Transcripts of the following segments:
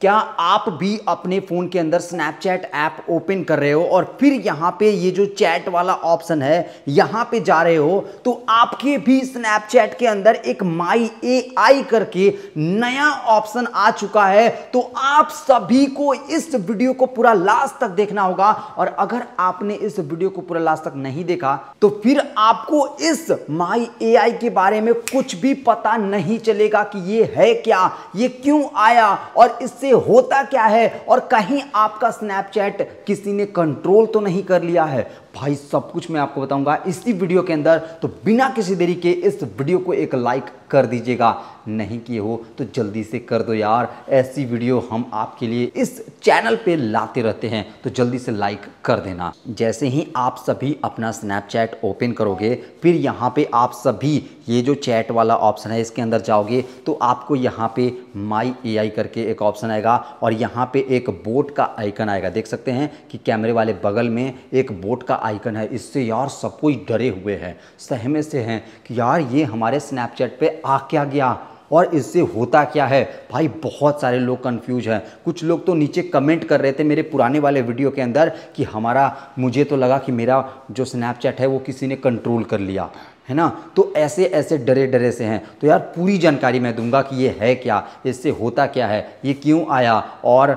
क्या आप भी अपने फ़ोन के अंदर स्नैपचैट ऐप ओपन कर रहे हो? और फिर यहाँ पे ये जो चैट वाला ऑप्शन है, यहाँ पे जा रहे हो तो आपके भी स्नैपचैट के अंदर एक माई ए आई करके नया ऑप्शन आ चुका है। तो आप सभी को इस वीडियो को पूरा लास्ट तक देखना होगा। और अगर आपने इस वीडियो को पूरा लास्ट तक नहीं देखा तो फिर आपको इस माई ए आई के बारे में कुछ भी पता नहीं चलेगा कि ये है क्या, ये क्यों आया। और इससे से होता क्या है? और कहीं आपका स्नैपचैट किसी ने कंट्रोल तो नहीं कर लिया है? भाई, सब कुछ मैं आपको बताऊँगा इसी वीडियो के अंदर। तो बिना किसी देरी के इस वीडियो को एक लाइक कर दीजिएगा। नहीं किए हो तो जल्दी से कर दो यार। ऐसी वीडियो हम आपके लिए इस चैनल पे लाते रहते हैं तो जल्दी से लाइक कर देना। जैसे ही आप सभी अपना स्नैपचैट ओपन करोगे, फिर यहाँ पे आप सभी ये जो चैट वाला ऑप्शन है, इसके अंदर जाओगे तो आपको यहाँ पे माई ए करके एक ऑप्शन आएगा और यहाँ पे एक बोट का आइकन आएगा। देख सकते हैं कि कैमरे वाले बगल में एक बोट का आइकन है। इससे यार सब कोई डरे हुए हैं, सहमे से हैं कि यार ये हमारे स्नैपचैट पे आ क्या गया और इससे होता क्या है? भाई, बहुत सारे लोग कंफ्यूज हैं। कुछ लोग तो नीचे कमेंट कर रहे थे मेरे पुराने वाले वीडियो के अंदर कि हमारा, मुझे तो लगा कि मेरा जो स्नैपचैट है वो किसी ने कंट्रोल कर लिया, है ना? तो ऐसे ऐसे डरे डरे से हैं। तो यार पूरी जानकारी मैं दूँगा कि ये है क्या, इससे होता क्या है, ये क्यों आया और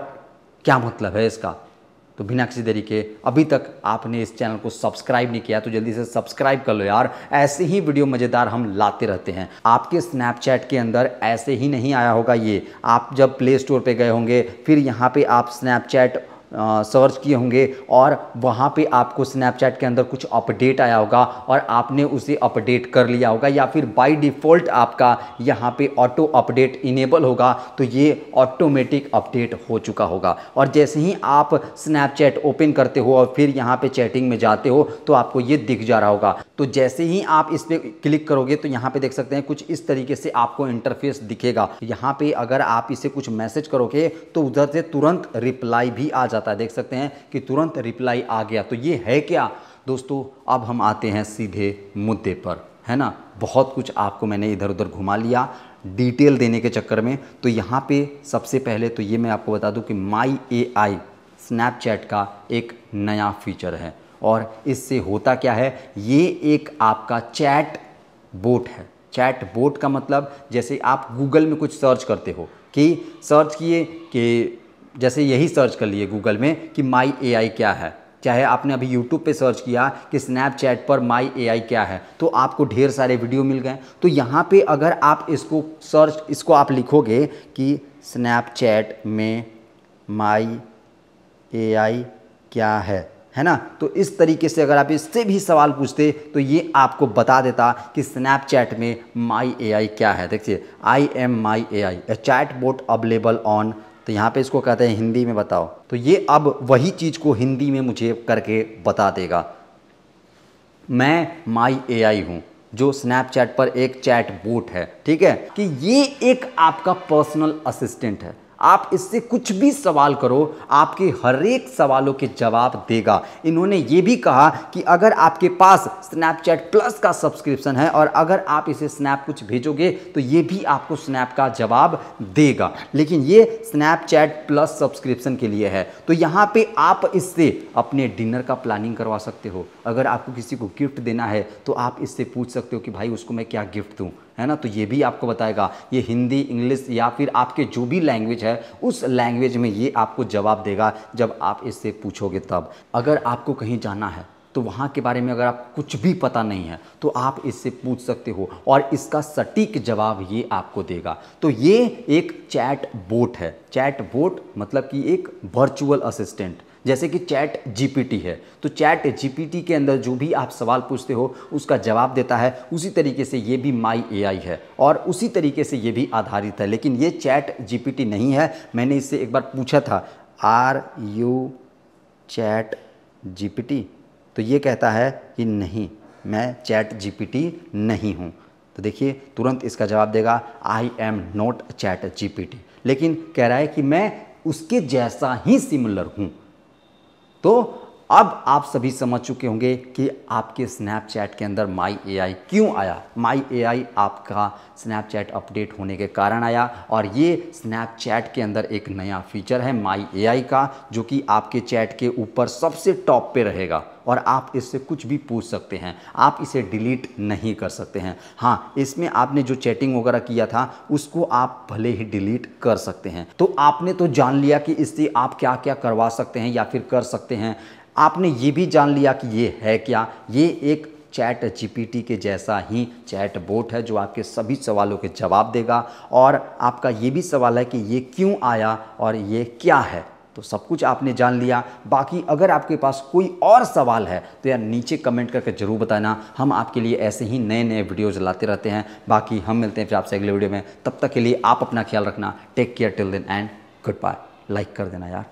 क्या मतलब है इसका। तो बिना किसी तरीके अभी तक आपने इस चैनल को सब्सक्राइब नहीं किया तो जल्दी से सब्सक्राइब कर लो यार। ऐसे ही वीडियो मज़ेदार हम लाते रहते हैं। आपके स्नैपचैट के अंदर ऐसे ही नहीं आया होगा ये। आप जब प्ले स्टोर पर गए होंगे, फिर यहाँ पर आप स्नैपचैट सर्च किए होंगे और वहाँ पे आपको स्नैपचैट के अंदर कुछ अपडेट आया होगा और आपने उसे अपडेट कर लिया होगा या फिर बाय डिफ़ॉल्ट आपका यहाँ पे ऑटो अपडेट इनेबल होगा तो ये ऑटोमेटिक अपडेट हो चुका होगा। और जैसे ही आप स्नैपचैट ओपन करते हो और फिर यहाँ पे चैटिंग में जाते हो तो आपको ये दिख जा रहा होगा। तो जैसे ही आप इस पर क्लिक करोगे तो यहाँ पे देख सकते हैं कुछ इस तरीके से आपको इंटरफेस दिखेगा। यहाँ पे अगर आप इसे कुछ मैसेज करोगे तो उधर से तुरंत रिप्लाई भी आ जाता जाता है। देख सकते हैं कि तुरंत रिप्लाई आ गया। तो ये है क्या? दोस्तों, अब हम आते हैं सीधे मुद्दे पर, है ना? बहुत कुछ आपको मैंने इधर उधर घुमा लिया डिटेल देने के चक्कर में। तो यहाँ पे सबसे पहले तो ये मैं आपको बता दूँ कि माई ए स्नैपचैट का एक नया फीचर है। और इससे होता क्या है? ये एक आपका चैट बोट है। चैट बोट का मतलब जैसे आप गूगल में कुछ सर्च करते हो कि सर्च किए कि जैसे यही सर्च कर लिए गूगल में कि माई ए क्या है। चाहे आपने अभी यूट्यूब पे सर्च किया कि स्नैपचैट पर माई ए क्या है तो आपको ढेर सारे वीडियो मिल गए। तो यहाँ पे अगर आप इसको सर्च इसको आप लिखोगे कि स्नैपचैट में माई ए क्या है है ना? तो इस तरीके से अगर आप इससे भी सवाल पूछते तो ये आपको बता देता कि स्नैपचैट में माई ए क्या है। देखिए I am my A I a chat bot available on तो यहाँ पे इसको कहते हैं हिंदी में बताओ। तो ये अब वही चीज़ को हिंदी में मुझे करके बता देगा। मैं माई ए आई हूँ, जो स्नैपचैट पर एक चैट बोट है, ठीक है? कि ये एक आपका पर्सनल असिस्टेंट है। आप इससे कुछ भी सवाल करो, आपके हर एक सवालों के जवाब देगा। इन्होंने ये भी कहा कि अगर आपके पास स्नैपचैट प्लस का सब्सक्रिप्शन है और अगर आप इसे स्नैप कुछ भेजोगे तो ये भी आपको स्नैप का जवाब देगा। लेकिन ये स्नैपचैट प्लस सब्सक्रिप्शन के लिए है। तो यहाँ पे आप इससे अपने डिनर का प्लानिंग करवा सकते हो। अगर आपको किसी को गिफ्ट देना है तो आप इससे पूछ सकते हो कि भाई, उसको मैं क्या गिफ्ट दूँ? है ना? तो ये भी आपको बताएगा, ये हिंदी, इंग्लिश या फिर आपके जो भी लैंग्वेज है, उस लैंग्वेज में ये आपको जवाब देगा जब आप इससे पूछोगे तब। अगर आपको कहीं जाना है तो वहाँ के बारे में अगर आप कुछ भी पता नहीं है तो आप इससे पूछ सकते हो और इसका सटीक जवाब ये आपको देगा। तो ये एक चैट बोट है। चैट बोट मतलब कि एक वर्चुअल असिस्टेंट जैसे कि चैट जीपीटी है। तो चैट जीपीटी के अंदर जो भी आप सवाल पूछते हो, उसका जवाब देता है। उसी तरीके से ये भी माई एआई है और उसी तरीके से ये भी आधारित है। लेकिन ये चैट जीपीटी नहीं है। मैंने इससे एक बार पूछा था, आर यू चैट जीपीटी? तो ये कहता है कि नहीं, मैं चैट जीपीटी नहीं हूँ। तो देखिए, तुरंत इसका जवाब देगा, I am not chat GPT. लेकिन कह रहा है कि मैं उसके जैसा ही सिमिलर हूँ। तो अब आप सभी समझ चुके होंगे कि आपके स्नैपचैट के अंदर माई ए क्यों आया? माई ए आपका स्नैपचैट अपडेट होने के कारण आया और ये स्नैपचैट के अंदर एक नया फीचर है माई ए का, जो कि आपके चैट के ऊपर सबसे टॉप पे रहेगा और आप इससे कुछ भी पूछ सकते हैं। आप इसे डिलीट नहीं कर सकते हैं। हाँ इसमें आपने जो चैटिंग वगैरह किया था, उसको आप भले ही डिलीट कर सकते हैं। तो आपने तो जान लिया कि इससे आप क्या क्या करवा सकते हैं या फिर कर सकते हैं। आपने ये भी जान लिया कि ये है क्या? ये एक चैट जीपीटी के जैसा ही चैट बोट है जो आपके सभी सवालों के जवाब देगा और आपका ये भी सवाल है कि ये क्यों आया और ये क्या है? तो सब कुछ आपने जान लिया। बाकी अगर आपके पास कोई और सवाल है तो यार नीचे कमेंट करके ज़रूर बताना। हम आपके लिए ऐसे ही नए नए वीडियोज़ लाते रहते हैं। बाकी हम मिलते हैं फिर आपसे अगले वीडियो में। तब तक के लिए आप अपना ख्याल रखना। Take care till then and goodbye like कर देना यार।